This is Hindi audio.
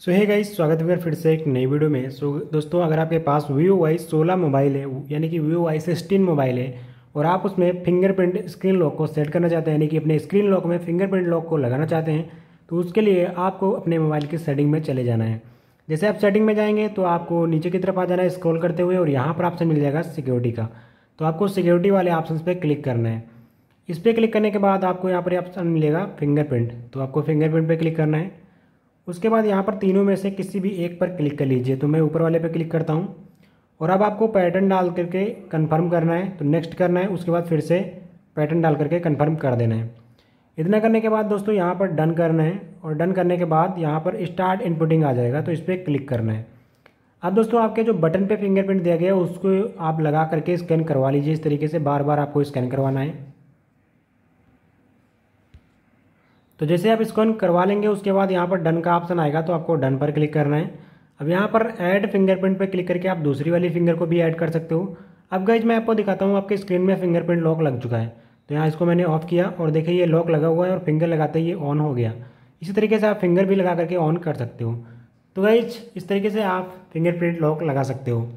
सो है गाइस स्वागत है फिर से एक नई वीडियो में। सो so, दोस्तों अगर आपके पास वीवो वाई सोलह मोबाइल है यानी कि वीवो वाई सिक्सटीन मोबाइल है और आप उसमें फिंगरप्रिंट स्क्रीन लॉक को सेट करना चाहते हैं यानी कि अपने स्क्रीन लॉक में फिंगरप्रिंट लॉक को लगाना चाहते हैं तो उसके लिए आपको अपने मोबाइल की सेटिंग में चले जाना है। जैसे आप सेटिंग में जाएँगे तो आपको नीचे की तरफ़ आ जाना है स्क्रॉल करते हुए और यहाँ पर ऑप्शन मिल जाएगा सिक्योरिटी का। तो आपको सिक्योरिटी वाले ऑप्शन पर क्लिक करना है। इस पर क्लिक करने के बाद आपको यहाँ पर ऑप्शन मिलेगा फिंगरप्रिंट तो आपको फिंगरप्रिंट पर क्लिक करना है। उसके बाद यहाँ पर तीनों में से किसी भी एक पर क्लिक कर लीजिए। तो मैं ऊपर वाले पर क्लिक करता हूँ। और अब आपको पैटर्न डाल करके कन्फर्म करना है। तो नेक्स्ट करना है, उसके बाद फिर से पैटर्न डाल करके कन्फर्म कर देना है। इतना करने के बाद दोस्तों यहाँ पर डन करना है। और डन करने के बाद यहाँ पर स्टार्ट इनपुटिंग आ जाएगा। तो इस पर क्लिक करना है। अब दोस्तों आपके जो बटन पे फिंगरप्रिंट दिया गया है, उसको आप लगा करके स्कैन करवा लीजिए। इस तरीके से बार बार आपको स्कैन करवाना है। तो जैसे आप इसको करवा लेंगे, उसके बाद यहाँ पर डन का ऑप्शन आएगा तो आपको डन पर क्लिक करना है। अब यहाँ पर ऐड फिंगरप्रिंट पर क्लिक करके आप दूसरी वाली फिंगर को भी ऐड कर सकते हो। अब गाइज़ मैं आपको दिखाता हूँ, आपके स्क्रीन में फिंगरप्रिंट लॉक लग चुका है। तो यहाँ इसको मैंने ऑफ़ किया और देखिए, ये लॉक लगा हुआ है और फिंगर लगाते ही ये ऑन हो गया। इसी तरीके से आप फिंगर भी लगा करके ऑन कर सकते हो। तो गाइज़ इस तरीके से आप फिंगरप्रिंट लॉक लगा सकते हो।